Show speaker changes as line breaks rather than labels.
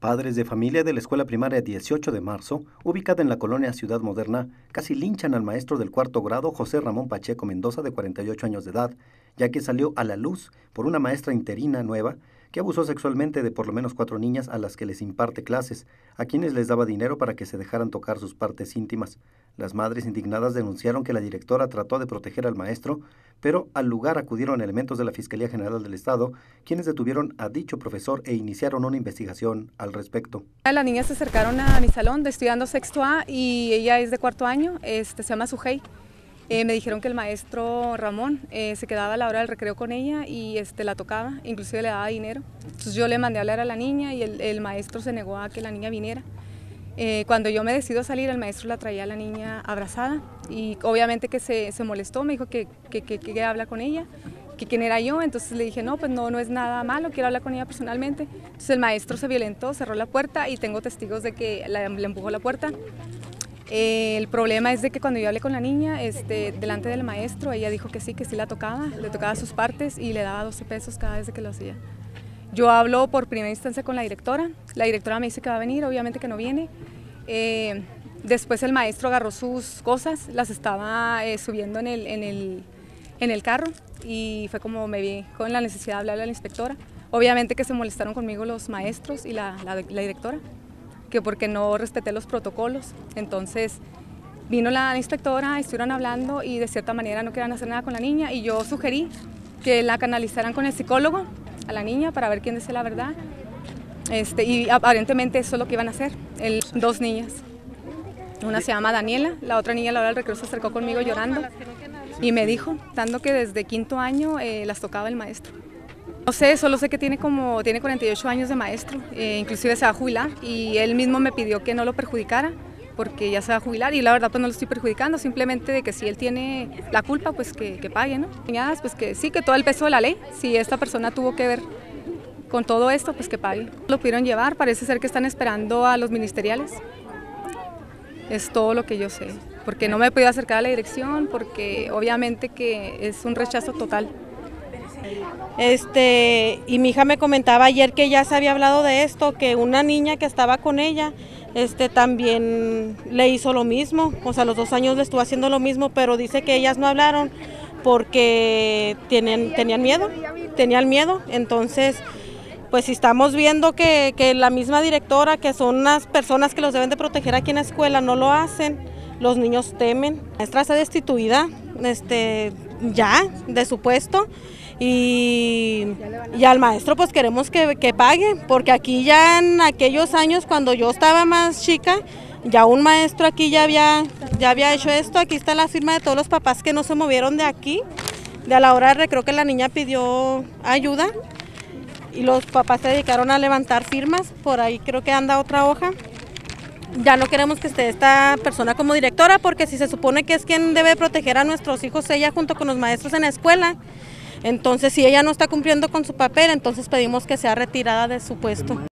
Padres de familia de la escuela primaria 18 de marzo, ubicada en la colonia Ciudad Moderna, casi linchan al maestro del cuarto grado José Ramón Pacheco Mendoza de 48 años de edad, ya que salió a la luz por una maestra interina nueva que abusó sexualmente de por lo menos cuatro niñas a las que les imparte clases, a quienes les daba dinero para que se dejaran tocar sus partes íntimas. Las madres indignadas denunciaron que la directora trató de proteger al maestro, pero al lugar acudieron elementos de la Fiscalía General del Estado, quienes detuvieron a dicho profesor e iniciaron una investigación al respecto.
Las niñas se acercaron a mi salón, estudiando sexto A y ella es de cuarto año, este, se llama Sujei. Eh, me dijeron que el maestro Ramón eh, se quedaba a la hora del recreo con ella y este, la tocaba, inclusive le daba dinero. Entonces yo le mandé a hablar a la niña y el, maestro se negó a que la niña viniera. Eh, cuando yo me decido salir, el maestro la traía a la niña abrazada y obviamente que se, se molestó, me dijo que, que, que, habla con ella, que quién era yo, entonces le dije, no, pues no, no es nada malo, quiero hablar con ella personalmente. Entonces el maestro se violentó, cerró la puerta y tengo testigos de que le empujó la puerta. Eh, el problema es de que cuando yo hablé con la niña, este, delante del maestro, ella dijo que sí, que sí la tocaba, le tocaba sus partes y le daba 12 pesos cada vez que lo hacía. Yo hablo por primera instancia con la directora, la directora me dice que va a venir, obviamente que no viene. Eh, después el maestro agarró sus cosas, las estaba eh, subiendo en el, en, el, en el carro y fue como me vi con la necesidad de hablarle a la inspectora. Obviamente que se molestaron conmigo los maestros y la, la, la directora que porque no respeté los protocolos. Entonces vino la inspectora, estuvieron hablando y de cierta manera no querían hacer nada con la niña y yo sugerí que la canalizaran con el psicólogo a la niña para ver quién decía la verdad. Este, y aparentemente eso es lo que iban a hacer, el, dos niñas. Una se llama Daniela, la otra niña la hora del recreo se acercó conmigo llorando y me dijo, dando que desde quinto año eh, las tocaba el maestro. No sé, solo sé que tiene como tiene 48 años de maestro, eh, inclusive se va a jubilar y él mismo me pidió que no lo perjudicara porque ya se va a jubilar y la verdad pues no lo estoy perjudicando, simplemente de que si él tiene la culpa pues que, pague, ¿no? Pues que sí, que todo el peso de la ley, si esta persona tuvo que ver con todo esto pues que pague. Lo pudieron llevar, parece ser que están esperando a los ministeriales, es todo lo que yo sé, porque no me he podido acercar a la dirección, porque obviamente que es un rechazo total.
Este, y mi hija me comentaba ayer que ya se había hablado de esto, que una niña que estaba con ella, este, también le hizo lo mismo, o sea, los dos años le estuvo haciendo lo mismo, pero dice que ellas no hablaron porque tienen, tenían miedo, tenían miedo, entonces, pues si estamos viendo que, que la misma directora, que son unas personas que los deben de proteger aquí en la escuela, no lo hacen, los niños temen. La maestra está destituida, este, ya, de su puesto. Y, y, al maestro pues queremos que, que, pague, porque aquí ya en aquellos años cuando yo estaba más chica, ya un maestro aquí ya había, ya había hecho esto, aquí está la firma de todos los papás que no se movieron de aquí, de a la hora creo que la niña pidió ayuda y los papás se dedicaron a levantar firmas, por ahí creo que anda otra hoja. Ya no queremos que esté esta persona como directora porque si se supone que es quien debe proteger a nuestros hijos, ella junto con los maestros en la escuela, entonces si ella no está cumpliendo con su papel, entonces pedimos que sea retirada de su puesto.